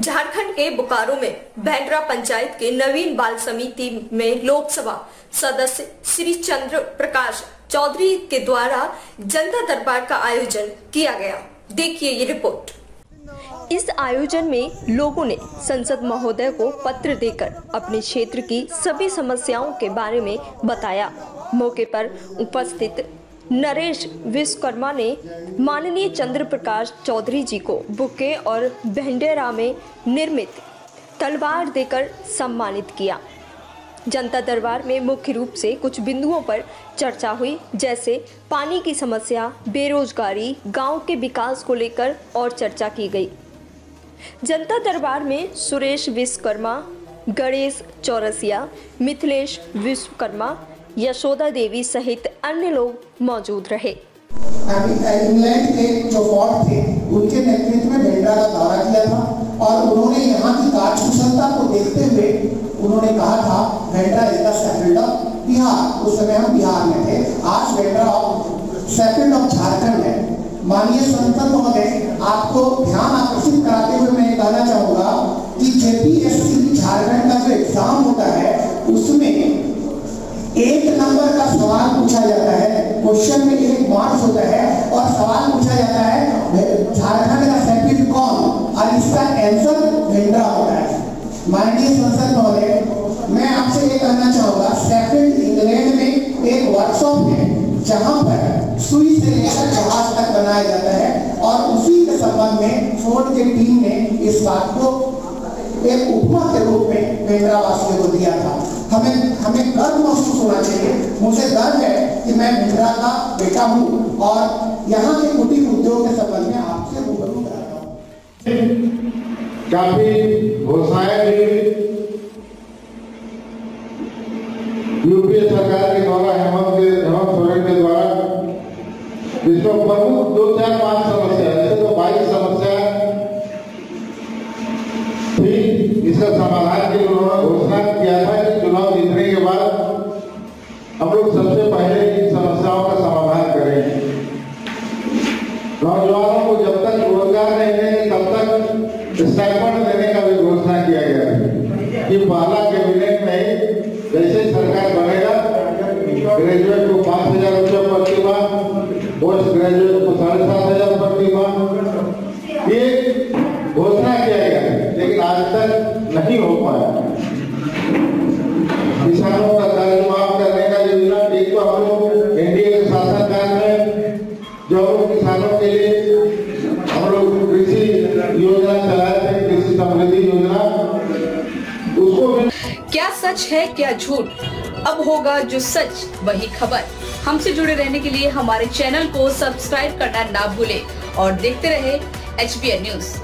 झारखंड के बोकारो में बैंड्रा पंचायत के नवीन बाल समिति में लोकसभा सदस्य श्री चंद्र प्रकाश चौधरी के द्वारा जनता दरबार का आयोजन किया गया। देखिए ये रिपोर्ट। इस आयोजन में लोगों ने संसद महोदय को पत्र देकर अपने क्षेत्र की सभी समस्याओं के बारे में बताया। मौके पर उपस्थित नरेश विश्वकर्मा ने माननीय चंद्र प्रकाश चौधरी जी को बुके और भेंडेरा में निर्मित तलवार देकर सम्मानित किया। जनता दरबार में मुख्य रूप से कुछ बिंदुओं पर चर्चा हुई, जैसे पानी की समस्या, बेरोजगारी, गाँव के विकास को लेकर और चर्चा की गई। जनता दरबार में सुरेश विश्वकर्मा, गणेश चौरसिया, मिथिलेश विश्वकर्मा यशोदा देवी सहित अन्य लोग मौजूद रहे। इंग्लैंड के जो फोर्ट थे, उनके नेतृत्व में बेंड्रा का दौरा किया था और उन्होंने यहाँ की कार्यकुशलता को देखते हुए उन्होंने कहा था Bendra is the settled of Bihar उस समय हम बिहार में थे। आज बेंड्रा सेटल्ड ऑफ़ झारखंड है। माननीय संसद महोदय, आपको ध्यान आकर्षित कराते हुए मैं कहना चाहूँगा कि जेपीएससी झारखंड का जो एग्ज़ाम होता है, उसमें एक नंबर का सवाल पूछा जाता है क्वेश्चन में एक मार्क्स होता है और सवाल पूछा जाता है, झारखंड का सेपिड कौन? और इसका आंसर भेंडरा होता है। माननीय संसद महोदय मैं आपसे ये कहना चाहूँगा सेपिड इंग्लैंड में एक वर्कशॉप है, जहाँ पर सुई से लेकर जहाज़ तक बनाया जाता है और उसी के संबंध में फोर्ड के टीम ने इस बात को एक उपमा के रूप में भेंडरा को दिया था हमें हमें गर्व महसूस होना चाहिए। मुझे गर्व है कि मैं भेंडरा का बेटा हूँ और यहाँ के कुटीर उद्योग के संबंध में आपसे रूबरू कराता हूँ। काफ़ी घोषणाएँ यूपीए सरकार के द्वारा, हेमंत के, हेमंत सोरेन के द्वारा जिसमें प्रमुख दो चार पाँच समस्या, ऐसे तो बाईस समस्या थी इसका समाधान के नौजवानों को जब तक रोज़गार नहीं देंगे, तब तक स्टाइपेंड देने का भी घोषणा किया गया है कि पहला कैबिनेट में ही जैसे सरकार बनेगा ग्रेजुएट को पाँच हज़ार रुपये प्रतिभा पोस्ट ग्रेजुएट क्या सच है, क्या झूठ? अब होगा जो सच, वही खबर। हमसे जुड़े रहने के लिए हमारे चैनल को सब्सक्राइब करना ना भूले और देखते रहे एच न्यूज़